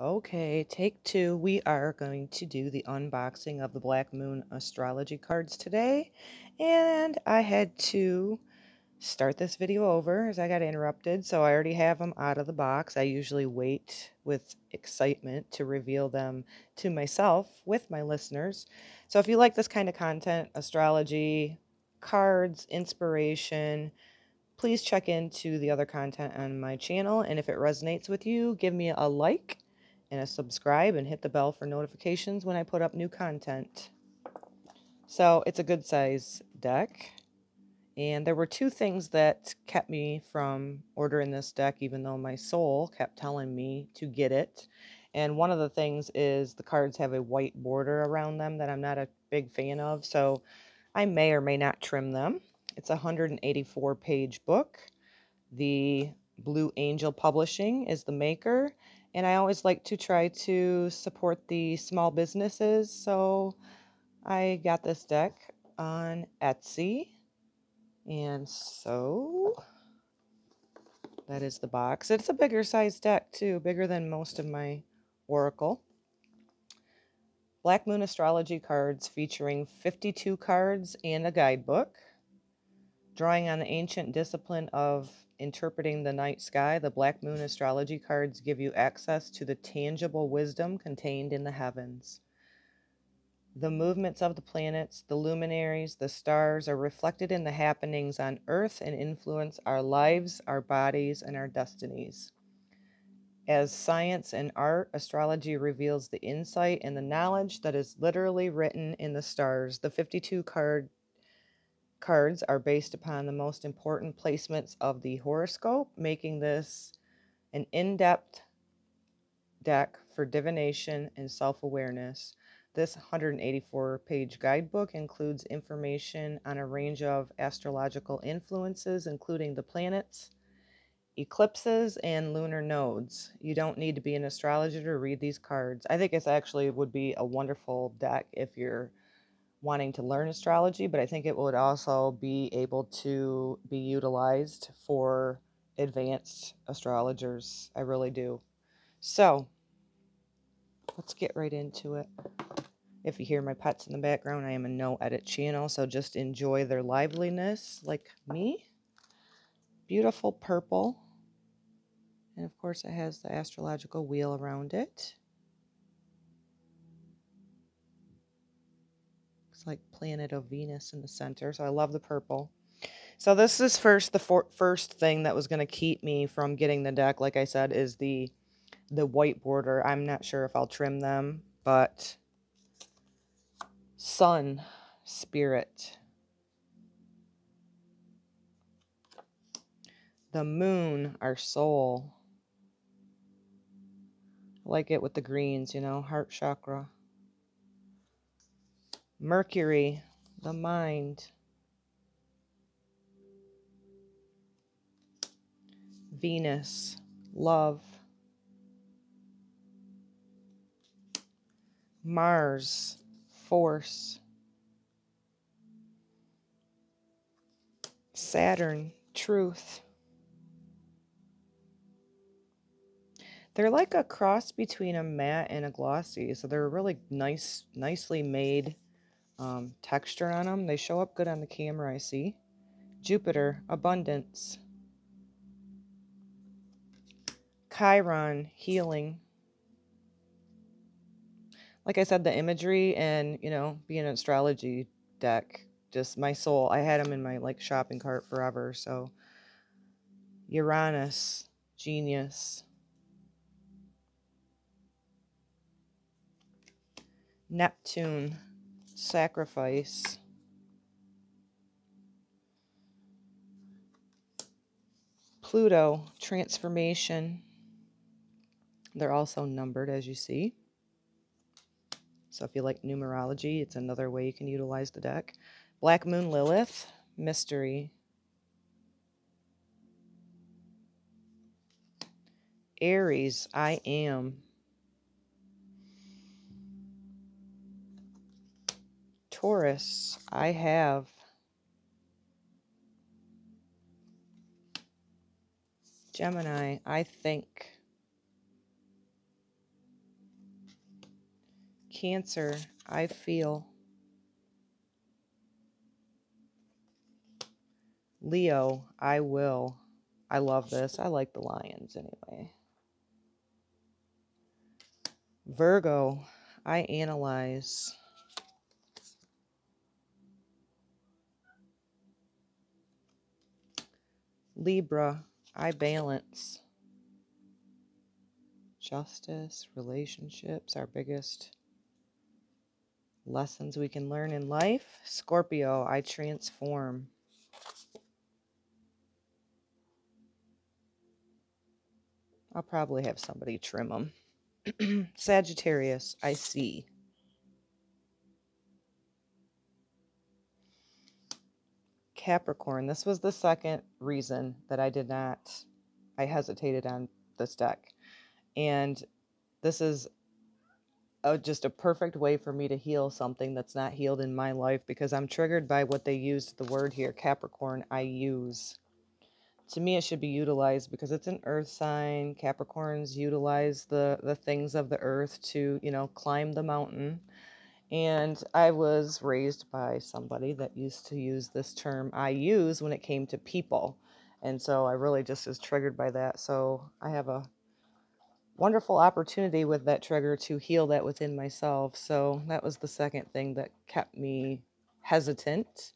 Okay, take two. We are going to do the unboxing of the Black Moon astrology cards today. And I had to start this video over as I got interrupted. So I already have them out of the box. I usually wait with excitement to reveal them to myself with my listeners. So if you like this kind of content, astrology, cards, inspiration, please check into the other content on my channel. And if it resonates with you, give me a like and a subscribe and hit the bell for notifications when I put up new content. So it's a good size deck. And there were two things that kept me from ordering this deck, even though my soul kept telling me to get it. And one of the things is the cards have a white border around them that I'm not a big fan of. So I may or may not trim them. It's a 184 page book. The Blue Angel Publishing is the maker. And I always like to try to support the small businesses. So I got this deck on Etsy. And so that is the box. It's a bigger size deck too, bigger than most of my Oracle. Black Moon Astrology cards featuring 52 cards and a guidebook. Drawing on the ancient discipline of interpreting the night sky, the Black Moon astrology cards give you access to the tangible wisdom contained in the heavens. The movements of the planets, the luminaries, the stars are reflected in the happenings on Earth and influence our lives, our bodies, and our destinies. As science and art, astrology reveals the insight and the knowledge that is literally written in the stars. The 52 card cards are based upon the most important placements of the horoscope, making this an in depth deck for divination and self awareness. This 184 page guidebook includes information on a range of astrological influences, including the planets, eclipses, and lunar nodes. You don't need to be an astrologer to read these cards. I think it's actually would be a wonderful deck if you're wanting to learn astrology, but I think it would also be able to be utilized for advanced astrologers. I really do. So, let's get right into it. If you hear my pets in the background, I am a no edit channel, so just enjoy their liveliness like me. Beautiful purple. And of course, it has the astrological wheel around it. Like planet of Venus in the center. So I love the purple. So this is first the for, first thing that was going to keep me from getting the deck. Like I said, is the the white border. I'm not sure if I'll trim them, but Sun, Spirit. The moon, our soul. I like it with the greens, you know, heart chakra. Mercury, the mind. Venus, love. Mars, force. Saturn, truth. They're like a cross between a matte and a glossy, so they're really nice, nicely made um, texture on them. They show up good on the camera, I see. Jupiter, abundance. Chiron, healing. Like I said, the imagery and, you know, being an astrology deck, just my soul. I had them in my, like, shopping cart forever, so. Uranus, genius. Neptune, sacrifice. Pluto, transformation. They're also numbered, as you see. So if you like numerology, it's another way you can utilize the deck. Black Moon Lilith, mystery. Aries, I am. Taurus, I have. Gemini, I think. Cancer, I feel. Leo, I will. I love this. I like the lions anyway. Virgo, I analyze. Libra, I balance. Justice, relationships, our biggest lessons we can learn in life. Scorpio, I transform. I'll probably have somebody trim them. Sagittarius, I see. Capricorn, this was the second reason that I did not, I hesitated on this deck. And this is a, just a perfect way for me to heal something that's not healed in my life because I'm triggered by what they used the word here, Capricorn, I use. To me, it should be utilized because it's an earth sign. Capricorns utilize the, the things of the earth to, you know, climb the mountain and I was raised by somebody that used to use this term I use when it came to people. And so I really just was triggered by that. So I have a wonderful opportunity with that trigger to heal that within myself. So that was the second thing that kept me hesitant.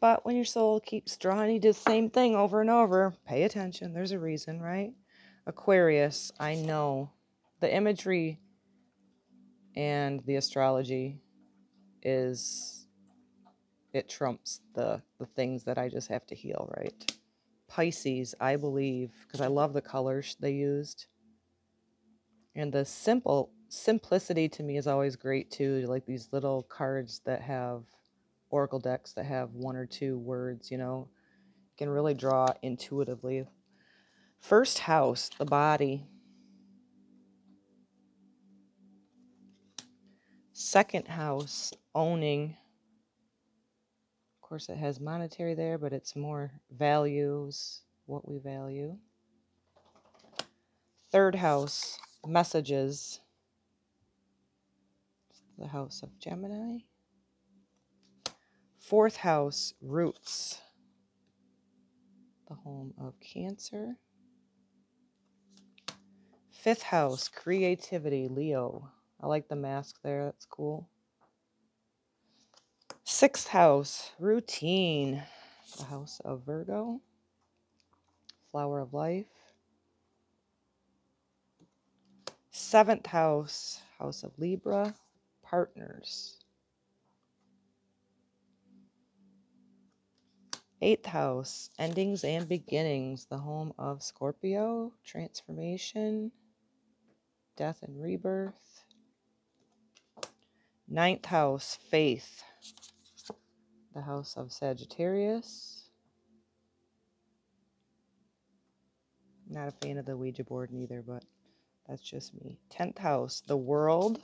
But when your soul keeps drawing you to the same thing over and over, pay attention. There's a reason, right? Aquarius, I know. The imagery and the astrology is it trumps the the things that I just have to heal, right? Pisces, I believe, because I love the colors they used. And the simple simplicity to me is always great too, like these little cards that have oracle decks that have one or two words, you know, can really draw intuitively. First house, the body. Second house owning of course it has monetary there but it's more values what we value. Third house messages. The house of gemini. Fourth house roots. The home of cancer. Fifth house creativity leo I like the mask there. That's cool. Sixth house, routine. The house of Virgo. Flower of life. Seventh house, house of Libra. Partners. Eighth house, endings and beginnings. The home of Scorpio. Transformation. Death and rebirth. Ninth house, faith. The house of Sagittarius. Not a fan of the Ouija board neither, but that's just me. Tenth house, the world.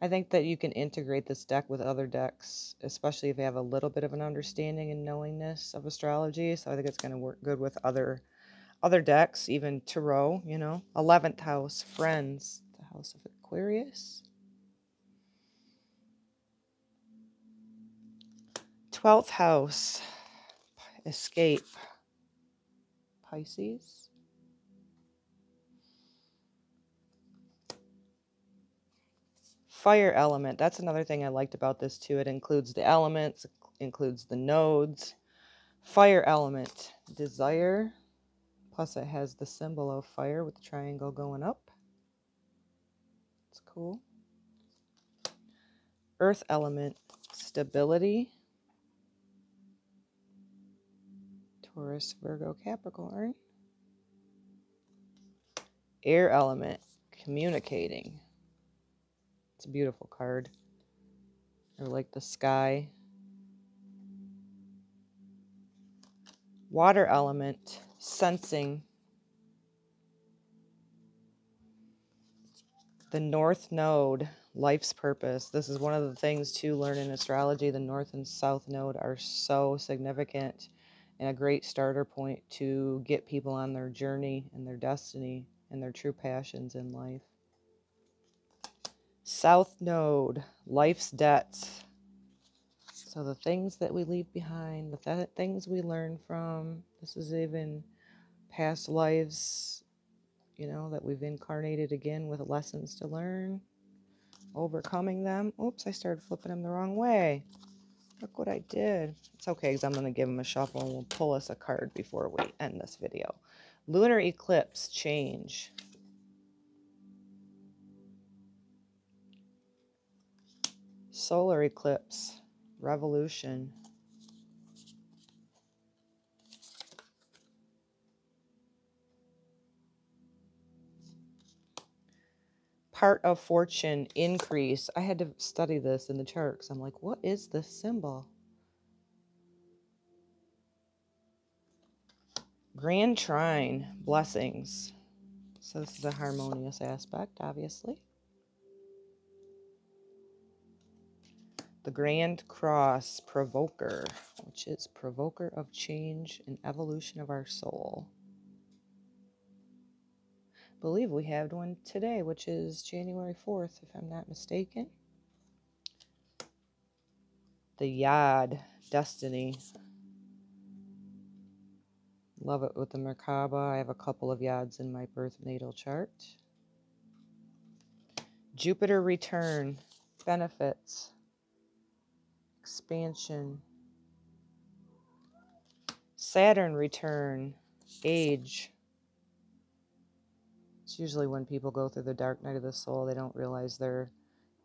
I think that you can integrate this deck with other decks, especially if you have a little bit of an understanding and knowingness of astrology. So I think it's going to work good with other other decks, even Tarot, you know. 11th house, friends, the house of Aquarius. 12th house, escape, Pisces. Fire element, that's another thing I liked about this too. It includes the elements, includes the nodes. Fire element, desire, Plus it has the symbol of fire with the triangle going up. It's cool. Earth element, stability. Taurus, Virgo, Capricorn. Air element, communicating. It's a beautiful card. I like the sky. Water element, sensing the north node life's purpose this is one of the things to learn in astrology the north and south node are so significant and a great starter point to get people on their journey and their destiny and their true passions in life. South Node, life's debts. So the things that we leave behind, the th- things we learn from, this is even past lives, you know, that we've incarnated again with lessons to learn, overcoming them. Oops, I started flipping them the wrong way. Look what I did. It's okay because I'm going to give them a shuffle and we'll pull us a card before we end this video. Lunar eclipse change. Solar eclipse, revolution. Part of fortune, increase. I had to study this in the chart because I'm like, what is this symbol? Grand Trine, blessings. So this is a harmonious aspect, obviously. The Grand Cross, Provoker, which is provoker of change and evolution of our soul. Believe we had one today, which is January 4th, if I'm not mistaken. The Yad, Destiny, Love it with the Merkaba. I have a couple of yads in my birth natal chart. Jupiter return, benefits, expansion. Saturn return, age. It's usually when people go through the dark night of the soul, they don't realize they're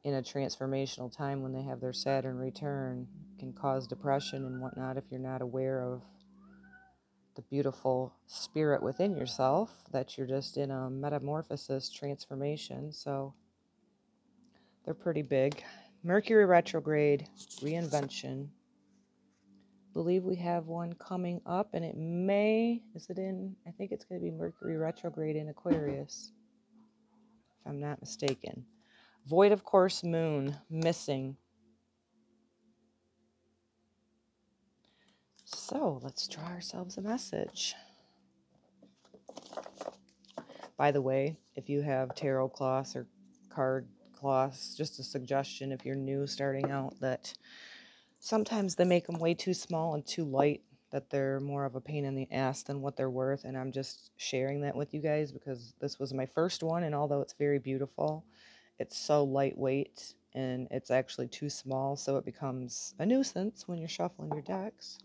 in a transformational time when they have their Saturn return. It can cause depression and whatnot if you're not aware of the beautiful spirit within yourself that you're just in a metamorphosis transformation. So they're pretty big. Mercury retrograde, reinvention. Believe we have one coming up, and it may, is it in? I think it's going to be Mercury retrograde in Aquarius, if I'm not mistaken. Void of course, moon, missing. So let's draw ourselves a message. By the way, if you have tarot cloths or card cloths, just a suggestion if you're new starting out that sometimes they make them way too small and too light that they're more of a pain in the ass than what they're worth and I'm just sharing that with you guys because this was my first one and although it's very beautiful it's so lightweight and it's actually too small so it becomes a nuisance when you're shuffling your decks.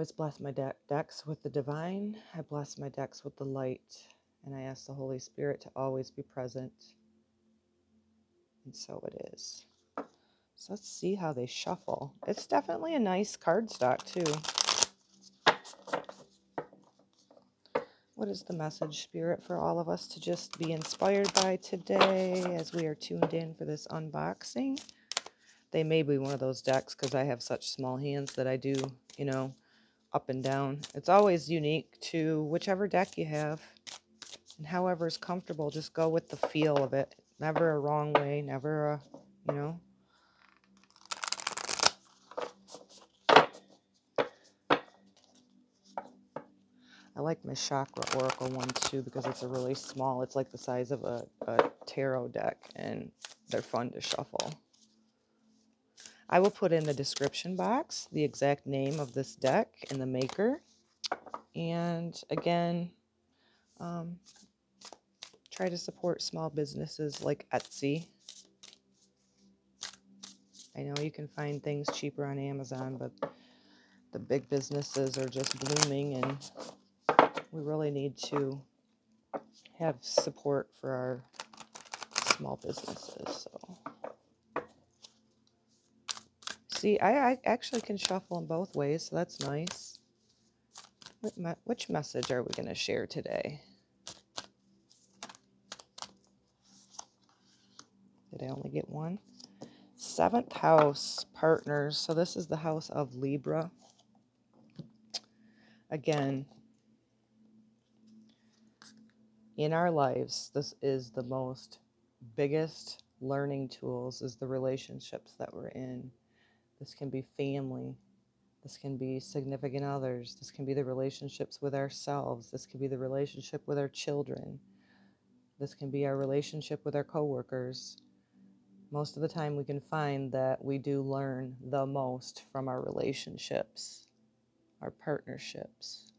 Always bless my de- decks with the divine. I bless my decks with the light. And I ask the Holy Spirit to always be present. And so it is. So let's see how they shuffle. It's definitely a nice cardstock, too. What is the message, Spirit, for all of us to just be inspired by today as we are tuned in for this unboxing? They may be one of those decks because I have such small hands that I do, you know, up and down. It's always unique to whichever deck you have. And however is comfortable, just go with the feel of it. Never a wrong way, never a, you know. I like my Chakra Oracle one too because it's a really small, it's like the size of a, a tarot deck and they're fun to shuffle. I will put in the description box the exact name of this deck and the maker. And again, um, try to support small businesses like Etsy. I know you can find things cheaper on Amazon, but the big businesses are just blooming and we really need to have support for our small businesses. So. See, I, I actually can shuffle in both ways, so that's nice. Which message are we going to share today? Did I only get one? Seventh house, partners. So this is the house of Libra. Again, in our lives, this is the most biggest learning tools is the relationships that we're in. This can be family. This can be significant others. This can be the relationships with ourselves. This can be the relationship with our children. This can be our relationship with our coworkers. Most of the time, we can find that we do learn the most from our relationships, our partnerships.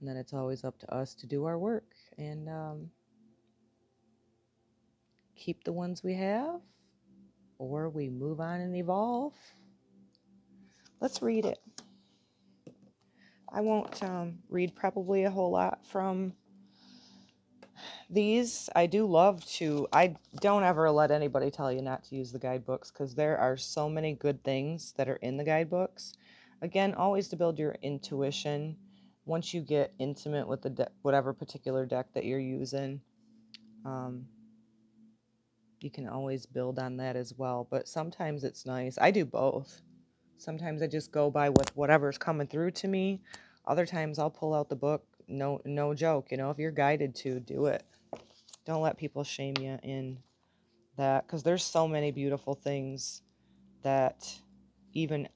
And then it's always up to us to do our work and um, keep the ones we have, or we move on and evolve. Let's read it. I won't um, read probably a whole lot from these. I do love to, I don't ever let anybody tell you not to use the guidebooks because there are so many good things that are in the guidebooks. Again, always to build your intuition once you get intimate with the de- whatever particular deck that you're using, um, you can always build on that as well. But sometimes it's nice. I do both. Sometimes I just go by with whatever's coming through to me. Other times I'll pull out the book. No, no joke. You know, if you're guided to, do it. Don't let people shame you in that because there's so many beautiful things that even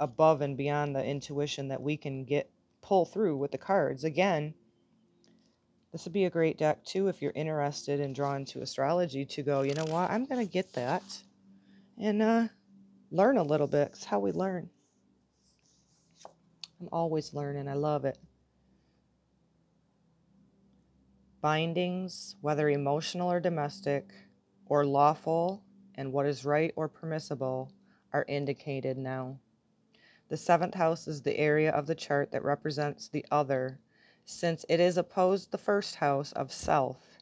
above and beyond the intuition that we can get pull through with the cards. Again, this would be a great deck too if you're interested and drawn to astrology to go, you know what, I'm going to get that and uh, learn a little bit. It's how we learn. I'm always learning. I love it. Bindings, whether emotional or domestic, or lawful, and what is right or permissible, are indicated now. The seventh house is the area of the chart that represents the other, since it is opposed the first house of self.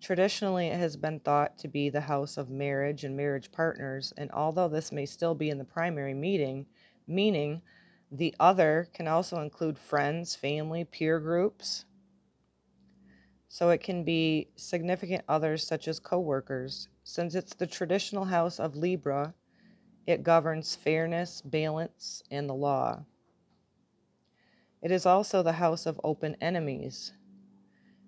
Traditionally, it has been thought to be the house of marriage and marriage partners, and although this may still be in the primary meeting, meaning the other can also include friends, family, peer groups. So it can be significant others such as coworkers. Since it's the traditional house of Libra, it governs fairness, balance, and the law. It is also the house of open enemies.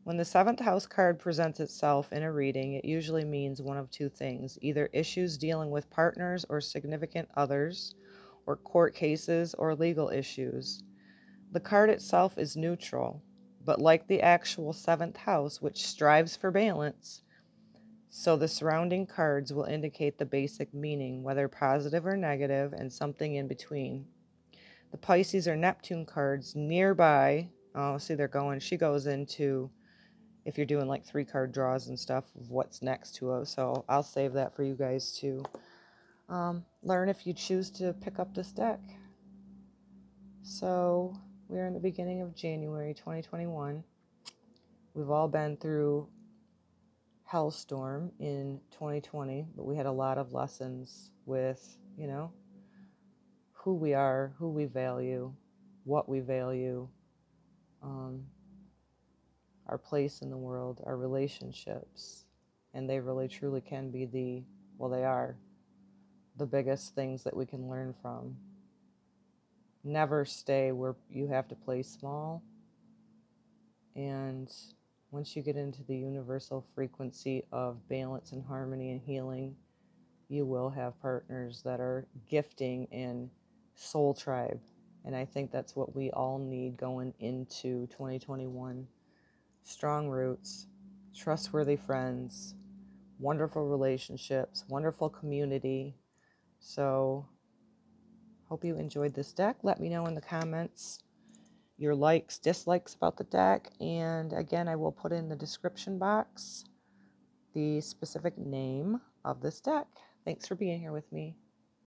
When the seventh house card presents itself in a reading, it usually means one of two things either issues dealing with partners or significant others, or court cases or legal issues. The card itself is neutral, but like the actual seventh house, which strives for balance, so the surrounding cards will indicate the basic meaning, whether positive or negative, and something in between. The Pisces or Neptune cards nearby, oh, see, they're going, she goes into, if you're doing like three card draws and stuff, what's next to us. So I'll save that for you guys to um, learn if you choose to pick up this deck. So we're in the beginning of January 2021. We've all been through hellstorm in 2020, but we had a lot of lessons with, you know, who we are, who we value, what we value, um, our place in the world, our relationships. And they really truly can be the, well, they are the biggest things that we can learn from. Never stay where you have to play small and once you get into the universal frequency of balance and harmony and healing, you will have partners that are gifting and soul tribe. And I think that's what we all need going into 2021. Strong roots, trustworthy friends, wonderful relationships, wonderful community. So, hope you enjoyed this deck. Let me know in the comments your likes, dislikes about the deck. And again, I will put in the description box the specific name of this deck. Thanks for being here with me.